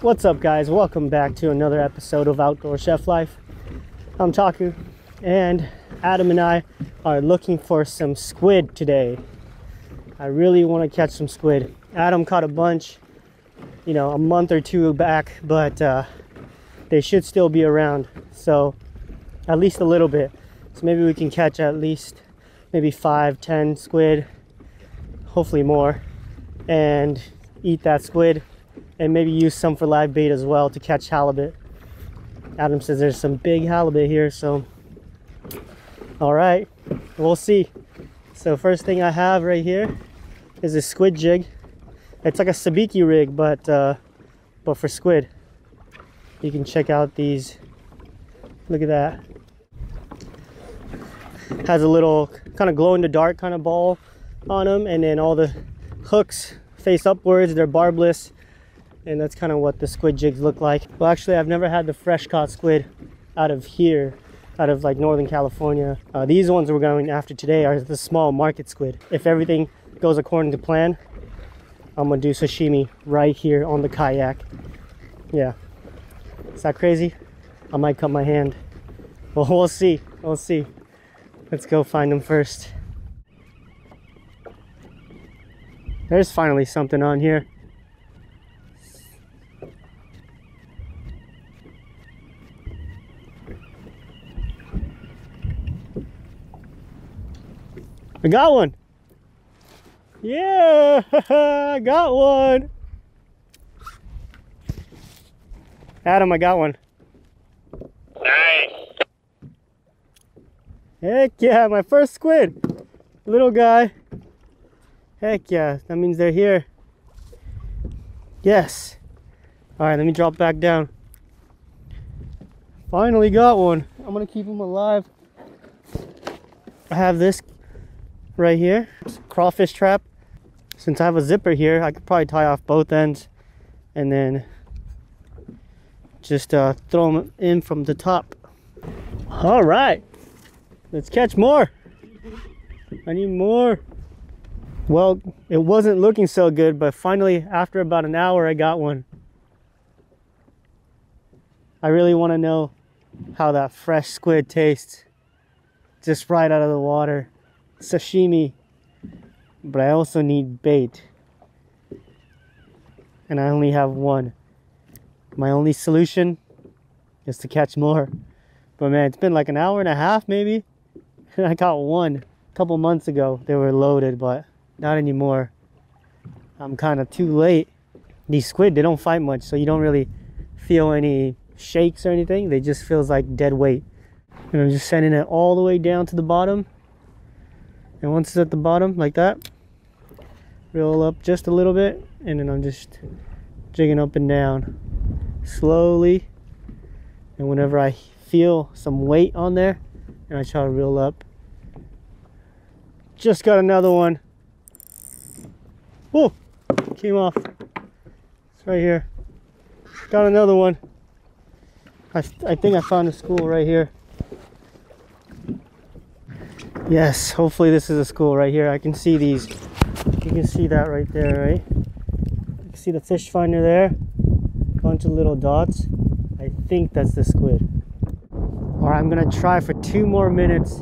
What's up, guys? Welcome back to another episode of Outdoor Chef Life. I'm Taku, and Adam and I are looking for some squid today. I really want to catch some squid. Adam caught a bunch, you know, a month or two back, but uh, they should still be around. So, at least a little bit. So maybe we can catch at least maybe five, ten squid, hopefully more, and eat that squid and maybe use some for live bait as well to catch halibut. Adam says there's some big halibut here, so all right, we'll see. So first thing I have right here is a squid jig. It's like a sabiki rig, but uh, but for squid. You can check out these. Look at that. Has a little kind of glow in the dark kind of ball on them, and then all the hooks face upwards. They're barbless and that's kind of what the squid jigs look like. Well, actually, I've never had the fresh caught squid out of here, out of like Northern California. Uh, these ones we're going after today are the small market squid. If everything goes according to plan, I'm gonna do sashimi right here on the kayak. Yeah, is that crazy? I might cut my hand. Well, we'll see, we'll see. Let's go find them first. There's finally something on here. I got one. Yeah, I got one. Adam, I got one. Nice. Heck yeah, my first squid. Little guy. Heck yeah, that means they're here. Yes. All right, let me drop back down. Finally got one. I'm gonna keep him alive. I have this right here. Crawfish trap. Since I have a zipper here, I could probably tie off both ends and then just uh, throw them in from the top. All right, let's catch more. I need more. Well, it wasn't looking so good, but finally, after about an hour, I got one. I really want to know how that fresh squid tastes. Just right out of the water sashimi, but I also need bait. And I only have one. My only solution is to catch more. But man, it's been like an hour and a half maybe. And I caught one a couple months ago. They were loaded, but not anymore. I'm kind of too late. These squid, they don't fight much, so you don't really feel any shakes or anything. They just feels like dead weight. And I'm just sending it all the way down to the bottom and once it's at the bottom like that roll up just a little bit and then I'm just jigging up and down slowly. And whenever I feel some weight on there and I try to reel up. Just got another one. Oh came off. It's right here. Got another one. I, I think I found a school right here Yes, hopefully this is a school right here. I can see these. You can see that right there, right? You can see the fish finder there. Bunch of little dots. I think that's the squid. All right, I'm gonna try for two more minutes.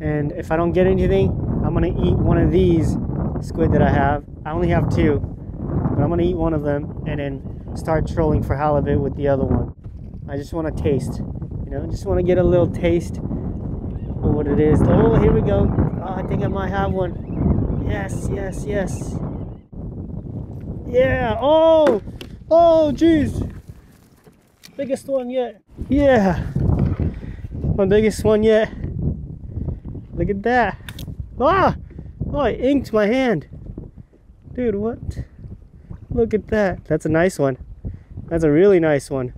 And if I don't get anything, I'm gonna eat one of these squid that I have. I only have two, but I'm gonna eat one of them and then start trolling for halibut with the other one. I just wanna taste, you know, just wanna get a little taste what it is. Oh, here we go. Oh, I think I might have one. Yes, yes, yes. Yeah. Oh, oh, jeez. Biggest one yet. Yeah. My biggest one yet. Look at that. Ah! Oh, I inked my hand. Dude, what? Look at that. That's a nice one. That's a really nice one.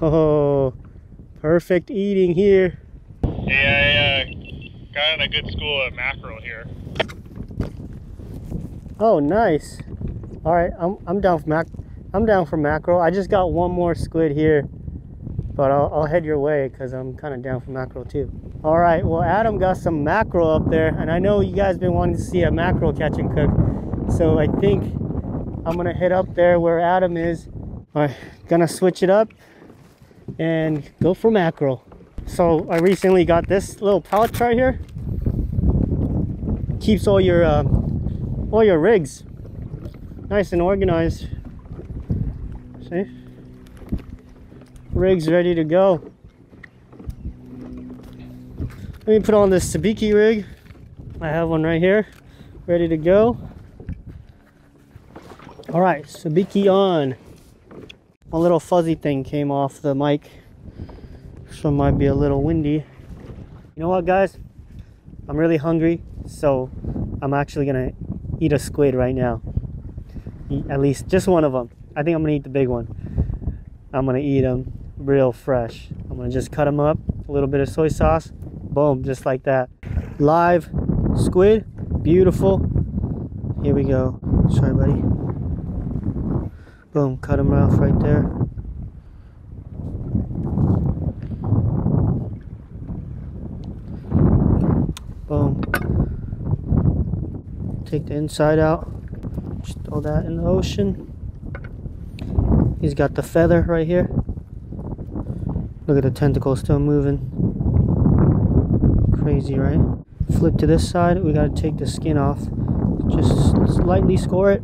Oh, perfect eating here. Yeah, I uh, got in a good school of mackerel here. Oh, nice. All right, I'm I'm down for mac. I'm down for mackerel. I just got one more squid here, but I'll, I'll head your way because I'm kind of down for mackerel too. All right, well Adam got some mackerel up there, and I know you guys been wanting to see a mackerel catch and cook, so I think I'm gonna head up there where Adam is. All right, gonna switch it up and go for mackerel. So I recently got this little pouch right here. Keeps all your uh, all your rigs nice and organized. See? Rigs ready to go. Let me put on this sabiki rig. I have one right here, ready to go. All right, sabiki on. A little fuzzy thing came off the mic, so it might be a little windy. You know what, guys? I'm really hungry, so I'm actually gonna eat a squid right now. Eat at least just one of them. I think I'm gonna eat the big one. I'm gonna eat them real fresh. I'm gonna just cut them up, a little bit of soy sauce, boom, just like that. Live squid, beautiful. Here we go. Sorry, buddy. Boom, cut them off right there. Boom. Take the inside out. Just throw that in the ocean. He's got the feather right here. Look at the tentacle still moving. Crazy, right? Flip to this side. We gotta take the skin off. Just slightly score it.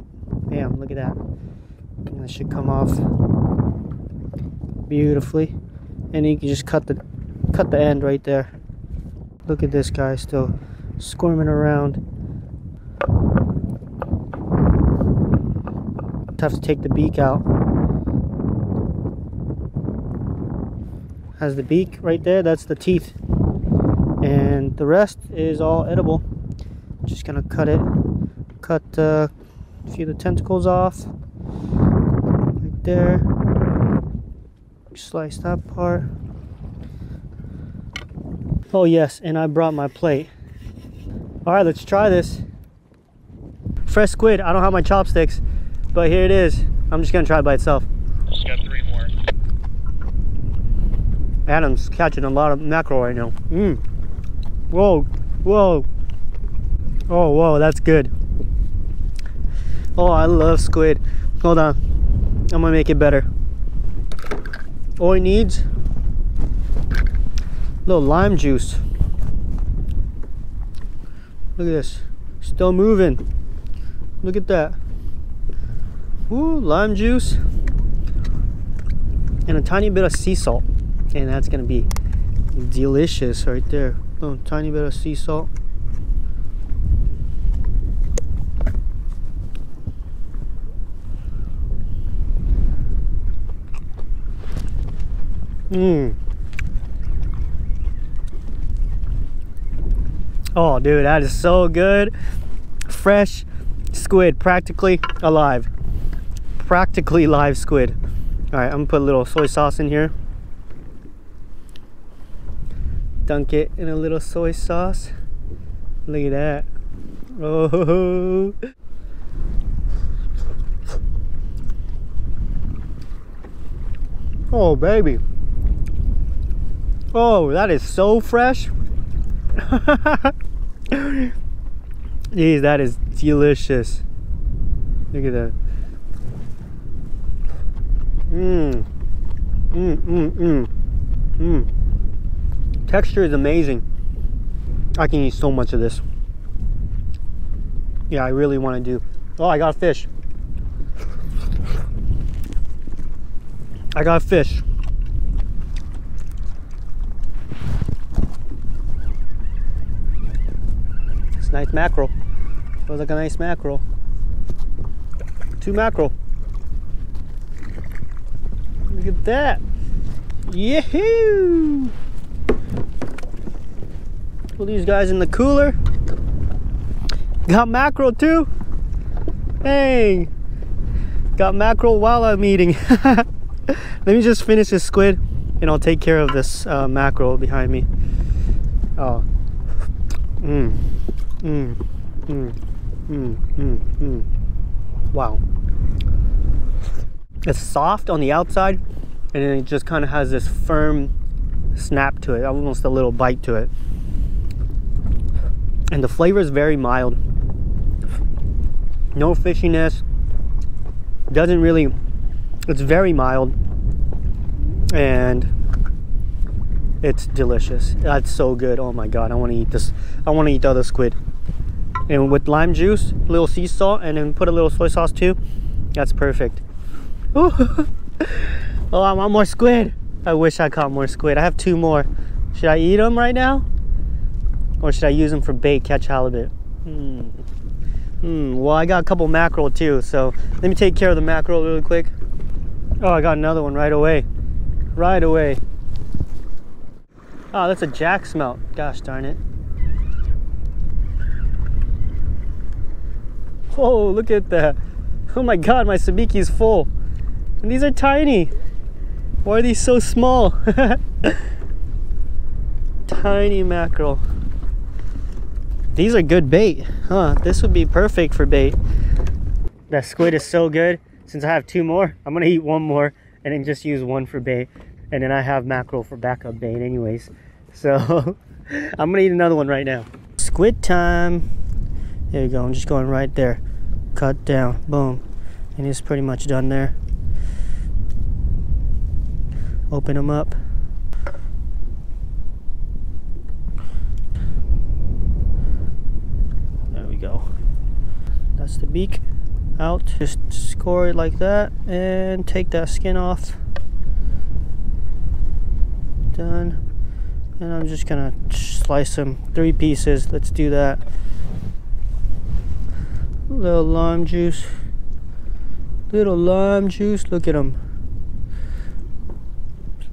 Bam, look at that. And that should come off beautifully. And you can just cut the cut the end right there. Look at this guy still squirming around. Have to take the beak out. Has the beak right there, that's the teeth. And the rest is all edible. Just gonna cut it, cut uh, a few of the tentacles off. Right there. Slice that part. Oh yes, and I brought my plate. All right, let's try this. Fresh squid, I don't have my chopsticks, but here it is. I'm just gonna try it by itself. Just got three more. Adam's catching a lot of mackerel right now. Mmm. Whoa, whoa. Oh, whoa, that's good. Oh, I love squid. Hold on. I'm gonna make it better. All it needs, a little lime juice. Look at this. Still moving. Look at that. Ooh, lime juice. And a tiny bit of sea salt. And that's gonna be delicious right there. Oh, tiny bit of sea salt. Mmm. Oh, dude, that is so good. Fresh squid, practically alive. Practically live squid. All right, I'm gonna put a little soy sauce in here. Dunk it in a little soy sauce. Look at that. Oh. Oh, baby. Oh, that is so fresh. Jeez, that is delicious. Look at that. Mmm. Mmm, mmm, mmm. Mmm. Texture is amazing. I can eat so much of this. Yeah, I really want to do. Oh, I got a fish. I got a fish. It's nice mackerel. Feels like a nice mackerel. Two mackerel. Look at that. Yahoo! Put these guys in the cooler. Got mackerel too. Dang. Got mackerel while I'm eating. Let me just finish this squid and I'll take care of this uh, mackerel behind me. Oh. Mmm. Mmm. Mmm. Mmm. Mmm. Mmm. Wow. It's soft on the outside and it just kind of has this firm snap to it, almost a little bite to it. And the flavor is very mild. No fishiness. doesn't really it's very mild and it's delicious that's so good oh my god i want to eat this i want to eat the other squid and with lime juice a little sea salt and then put a little soy sauce too that's perfect oh i want more squid i wish i caught more squid i have two more should i eat them right now or should i use them for bait catch halibut hmm. Hmm. well i got a couple mackerel too so let me take care of the mackerel really quick oh i got another one right away right away oh that's a jack smelt gosh darn it Whoa, look at that. Oh my god, my sabiki is full. And these are tiny. Why are these so small? tiny mackerel. These are good bait. Huh, this would be perfect for bait. That squid is so good. Since I have two more, I'm gonna eat one more and then just use one for bait. And then I have mackerel for backup bait anyways. So I'm gonna eat another one right now. Squid time. There you go, I'm just going right there. Cut down, boom. And it's pretty much done there. Open them up. There we go. That's the beak out. Just score it like that and take that skin off. Done. And I'm just gonna slice them three pieces. Let's do that little lime juice little lime juice look at them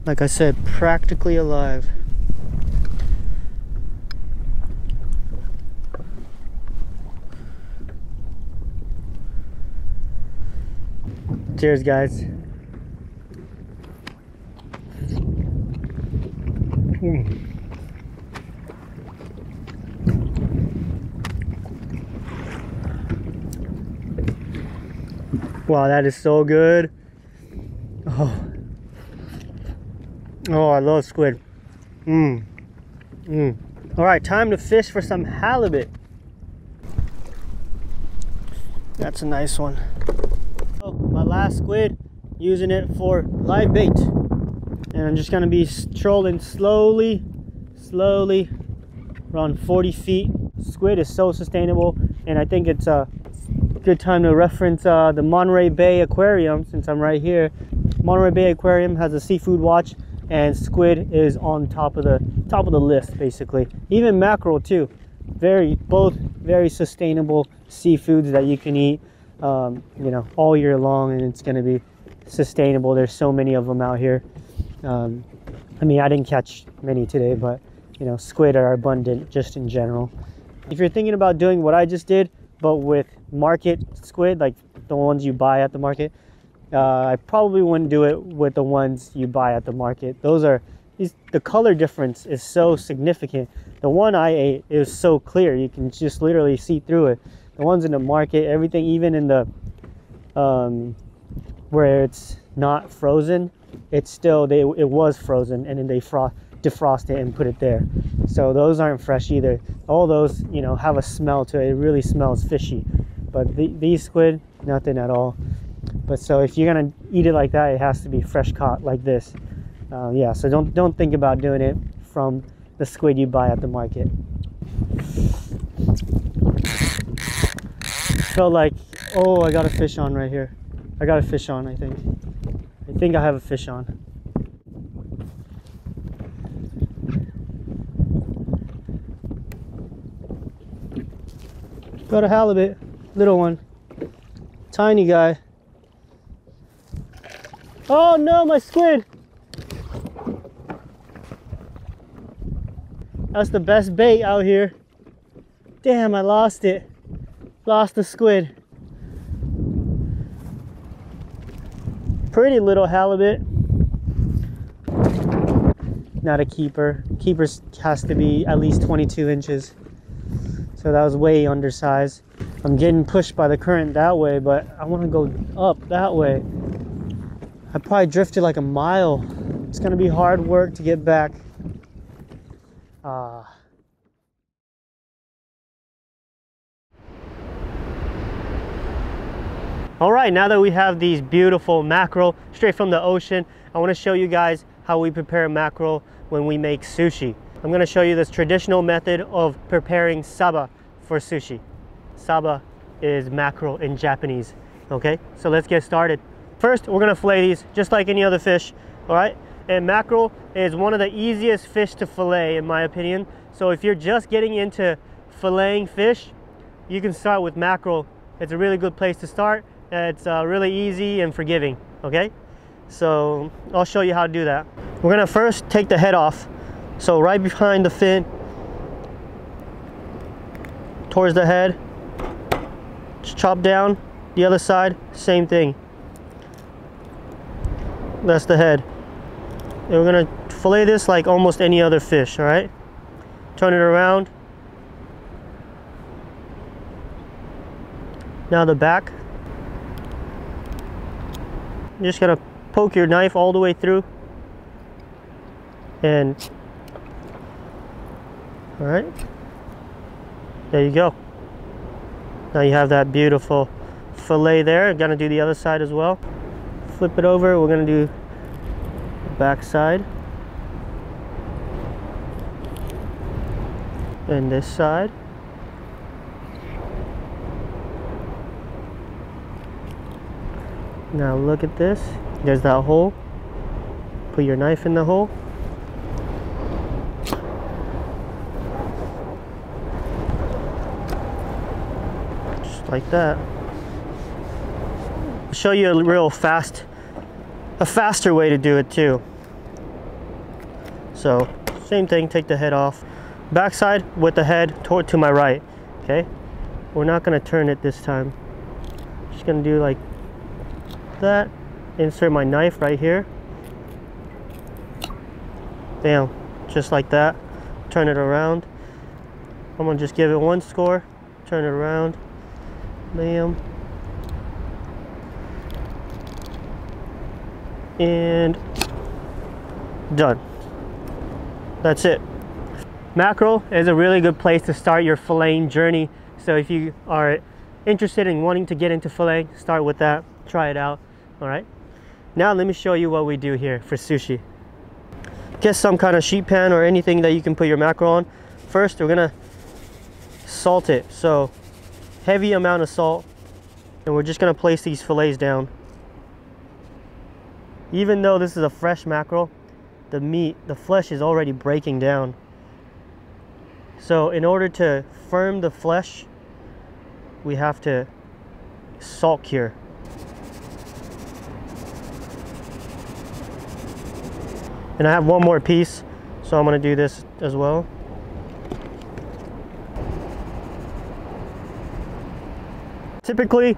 like I said practically alive cheers guys mm. Wow, that is so good. Oh, oh I love squid. Mmm. Mmm. All right, time to fish for some halibut. That's a nice one. Oh, my last squid, using it for live bait. And I'm just gonna be trolling slowly, slowly, around 40 feet. Squid is so sustainable, and I think it's a good time to reference uh, the Monterey Bay Aquarium since I'm right here. Monterey Bay Aquarium has a seafood watch and squid is on top of the top of the list basically. Even mackerel too. Very both very sustainable seafoods that you can eat um, you know all year long and it's going to be sustainable. There's so many of them out here. Um, I mean I didn't catch many today but you know squid are abundant just in general. If you're thinking about doing what I just did but with market squid, like the ones you buy at the market, uh, I probably wouldn't do it with the ones you buy at the market. Those are these, the color difference is so significant. The one I ate is so clear, you can just literally see through it. The ones in the market, everything, even in the um, where it's not frozen, it's still they it was frozen and then they frost defrost it and put it there. So those aren't fresh either. All those, you know, have a smell to it. It really smells fishy. But the, these squid, nothing at all. But so if you're gonna eat it like that, it has to be fresh caught like this. Uh, yeah, so don't don't think about doing it from the squid you buy at the market. Felt like, oh, I got a fish on right here. I got a fish on, I think. I think I have a fish on. Got a halibut, little one. Tiny guy. Oh no, my squid! That's the best bait out here. Damn, I lost it. Lost the squid. Pretty little halibut. Not a keeper. Keeper has to be at least 22 inches. So that was way undersized. I'm getting pushed by the current that way, but I want to go up that way. I probably drifted like a mile. It's gonna be hard work to get back. Uh, All right, now that we have these beautiful mackerel straight from the ocean, I wanna show you guys how we prepare mackerel when we make sushi. I'm gonna show you this traditional method of preparing saba for sushi. Saba is mackerel in Japanese, okay? So let's get started. First, we're gonna fillet these just like any other fish, all right? And mackerel is one of the easiest fish to fillet in my opinion. So if you're just getting into filleting fish, you can start with mackerel. It's a really good place to start it's uh, really easy and forgiving, okay? So I'll show you how to do that. We're gonna first take the head off. So right behind the fin, towards the head, just chop down. The other side, same thing. That's the head. And we're gonna fillet this like almost any other fish, all right? Turn it around. Now the back. You're just gonna poke your knife all the way through and all right there you go now you have that beautiful fillet there gonna do the other side as well flip it over we're gonna do back side and this side Now look at this. There's that hole. Put your knife in the hole. Just like that. Show you a real fast, a faster way to do it too. So same thing, take the head off. Backside with the head toward to my right, okay? We're not gonna turn it this time. Just gonna do like that, insert my knife right here. Bam, just like that. Turn it around. I'm gonna just give it one score, turn it around. Bam. And done. That's it. Mackerel is a really good place to start your filleting journey. So if you are interested in wanting to get into fillet, start with that, try it out. All right. Now let me show you what we do here for sushi. Get some kind of sheet pan or anything that you can put your mackerel on. First we're gonna salt it. So heavy amount of salt. And we're just gonna place these fillets down even though this is a fresh mackerel the meat the flesh is already breaking down so in order to firm the flesh we have to salt cure And I have one more piece, so I'm gonna do this as well. Typically,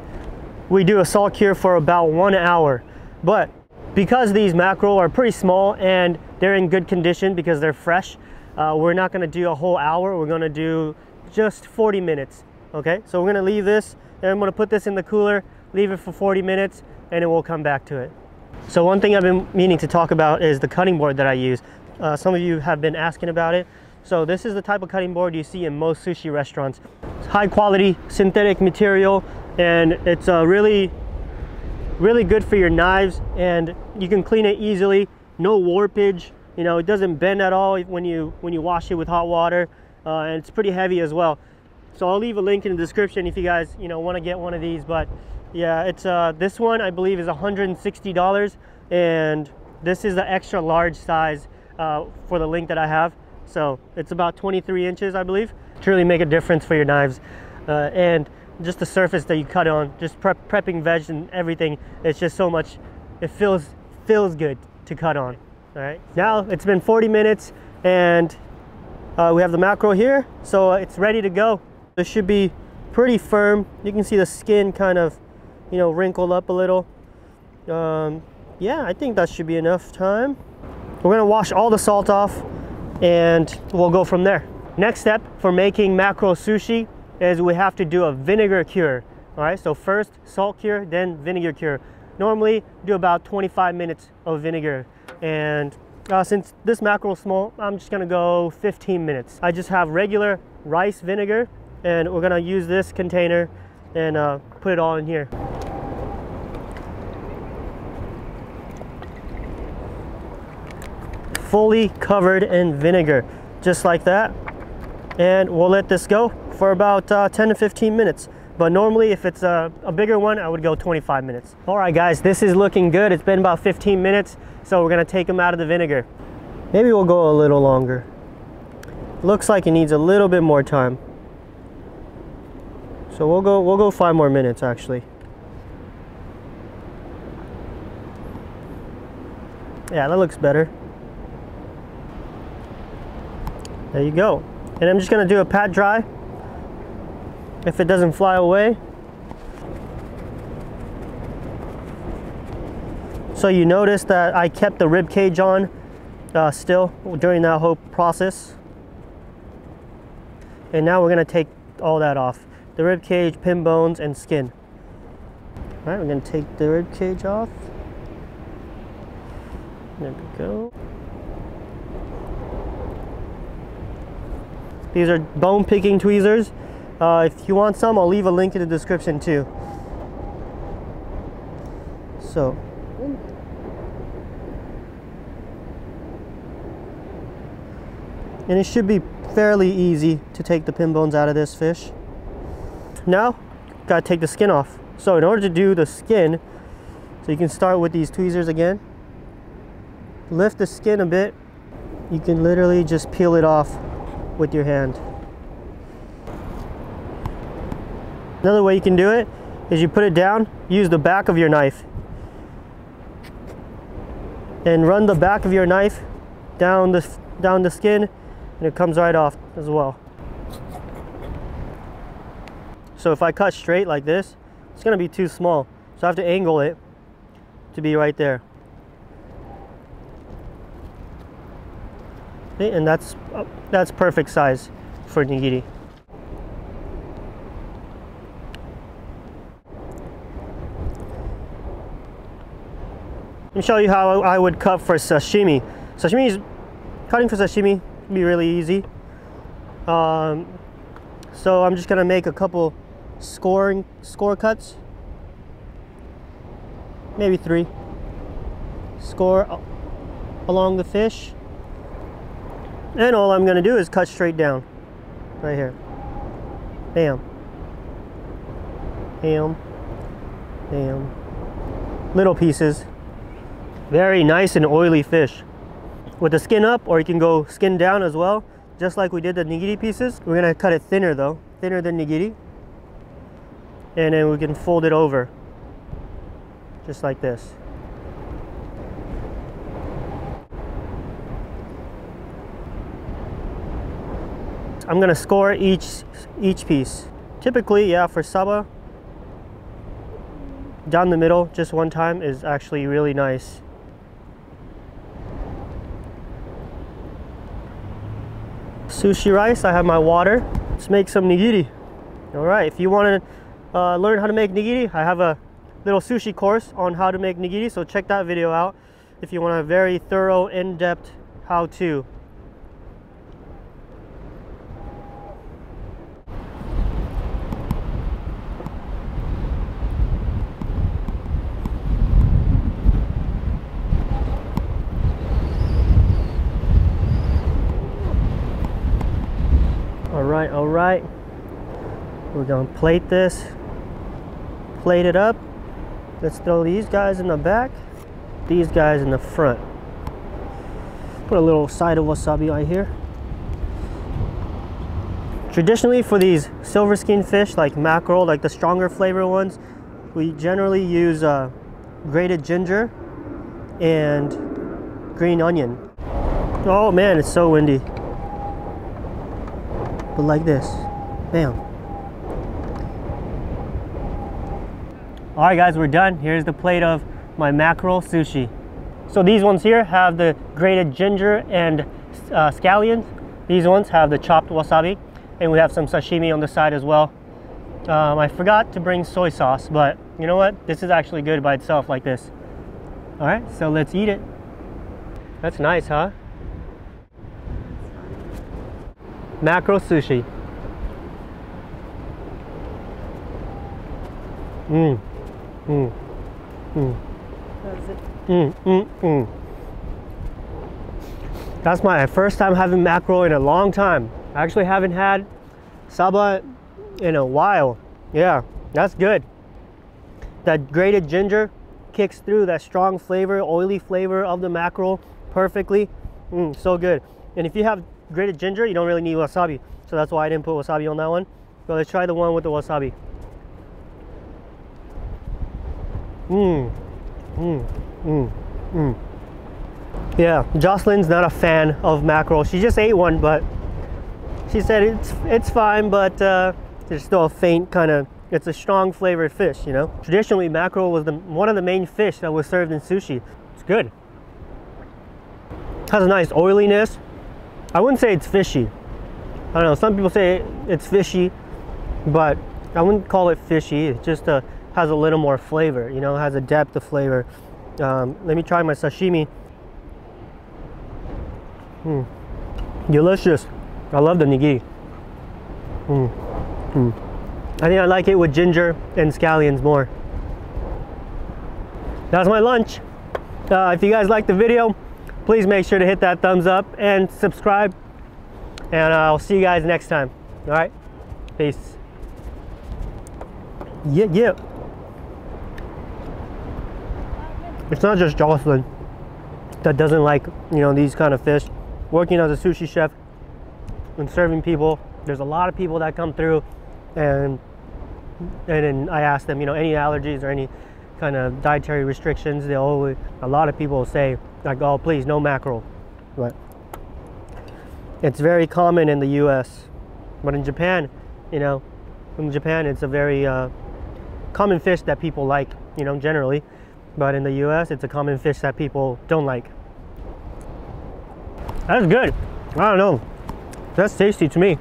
we do a salt cure for about one hour, but because these mackerel are pretty small and they're in good condition because they're fresh, uh, we're not gonna do a whole hour, we're gonna do just 40 minutes, okay? So we're gonna leave this, and I'm gonna put this in the cooler, leave it for 40 minutes, and then we'll come back to it. So one thing I've been meaning to talk about is the cutting board that I use. Uh, some of you have been asking about it. So this is the type of cutting board you see in most sushi restaurants. It's high quality synthetic material and it's uh, really, really good for your knives and you can clean it easily. No warpage, you know, it doesn't bend at all when you, when you wash it with hot water uh, and it's pretty heavy as well. So I'll leave a link in the description if you guys, you know, want to get one of these, but yeah, it's uh, this one I believe is $160 and this is the extra large size uh, for the link that I have. So it's about 23 inches, I believe. To really make a difference for your knives. Uh, and just the surface that you cut on, just prep, prepping veg and everything, it's just so much, it feels, feels good to cut on. All right, now it's been 40 minutes and uh, we have the mackerel here, so it's ready to go. This should be pretty firm. You can see the skin kind of you know, wrinkled up a little. Um, yeah, I think that should be enough time. We're gonna wash all the salt off and we'll go from there. Next step for making mackerel sushi is we have to do a vinegar cure. All right, so first salt cure, then vinegar cure. Normally do about 25 minutes of vinegar. And uh, since this mackerel is small, I'm just gonna go 15 minutes. I just have regular rice vinegar and we're gonna use this container and uh, put it all in here. Fully covered in vinegar, just like that. And we'll let this go for about uh, 10 to 15 minutes. But normally if it's a, a bigger one, I would go 25 minutes. All right guys, this is looking good. It's been about 15 minutes. So we're gonna take them out of the vinegar. Maybe we'll go a little longer. Looks like it needs a little bit more time. So we'll go we'll go five more minutes actually. Yeah, that looks better. There you go. And I'm just gonna do a pat dry. If it doesn't fly away. So you notice that I kept the rib cage on uh, still during that whole process. And now we're gonna take all that off. The rib cage, pin bones, and skin. All right, we're gonna take the rib cage off. There we go. These are bone picking tweezers. Uh, if you want some, I'll leave a link in the description too. So. And it should be fairly easy to take the pin bones out of this fish. Now, gotta take the skin off. So in order to do the skin, so you can start with these tweezers again lift the skin a bit, you can literally just peel it off with your hand. Another way you can do it is you put it down, use the back of your knife and run the back of your knife down the, down the skin and it comes right off as well. So if I cut straight like this, it's gonna be too small. So I have to angle it to be right there. And that's that's perfect size for nigiri. Me show you how I would cut for sashimi. Sashimi is cutting for sashimi be really easy. Um, so I'm just gonna make a couple scoring score cuts, maybe three. Score along the fish. And all I'm to do is cut straight down. Right here. Bam. Bam. Bam. Little pieces. Very nice and oily fish. With the skin up, or you can go skin down as well. Just like we did the nigiri pieces. We're to cut it thinner though. Thinner than nigiri. And then we can fold it over. Just like this. I'm gonna score each each piece. Typically, yeah, for saba, down the middle, just one time is actually really nice. Sushi rice, I have my water. Let's make some nigiri. All right, if you wanna uh, learn how to make nigiri, I have a little sushi course on how to make nigiri, so check that video out if you want a very thorough, in-depth how-to. Right, all right. We're gonna plate this, plate it up. Let's throw these guys in the back, these guys in the front. Put a little side of wasabi right here. Traditionally for these silver skin fish like mackerel, like the stronger flavor ones, we generally use uh, grated ginger and green onion. Oh man, it's so windy but like this. Bam. All right guys we're done. Here's the plate of my mackerel sushi. So these ones here have the grated ginger and uh, scallions. These ones have the chopped wasabi and we have some sashimi on the side as well. Um, I forgot to bring soy sauce but you know what? This is actually good by itself like this. All right so let's eat it. That's nice huh mackerel sushi. Mmm. Mmm. Mmm. That's it. Mmm. Mmm. Mmm. That's my first time having mackerel in a long time. I actually haven't had saba in a while. Yeah, that's good. That grated ginger kicks through that strong flavor, oily flavor of the mackerel perfectly. Mm, so good. And if you have grated ginger, you don't really need wasabi. So that's why I didn't put wasabi on that one. But let's try the one with the wasabi. Mmm. Mmm. Mmm. Mmm. Yeah, Jocelyn's not a fan of mackerel. She just ate one, but she said it's it's fine, but uh, there's still a faint kind of. It's a strong flavored fish, you know. Traditionally, mackerel was the one of the main fish that was served in sushi. It's good. Has a nice oiliness. I wouldn't say it's fishy. I don't know. Some people say it's fishy, but I wouldn't call it fishy. It just uh, has a little more flavor. You know, has a depth of flavor. Um, let me try my sashimi. Mm. Delicious. I love the nigiri. Mm. Mm. I think I like it with ginger and scallions more. That's my lunch. Uh, if you guys like the video, please make sure to hit that thumbs up and subscribe. And uh, I'll see you guys next time. All right? Peace. Yeah, yeah. It's not just Jocelyn that doesn't like, you know, these kind of fish working as a sushi chef and serving people, there's a lot of people that come through and and then I ask them, you know, any allergies or any kind of dietary restrictions. They always, a lot of people say like, oh, please, no mackerel. But it's very common in the U.S. But in Japan, you know, in Japan, it's a very uh, common fish that people like, you know, generally. But in the U.S., it's a common fish that people don't like. That's good. I don't know. That's tasty to me.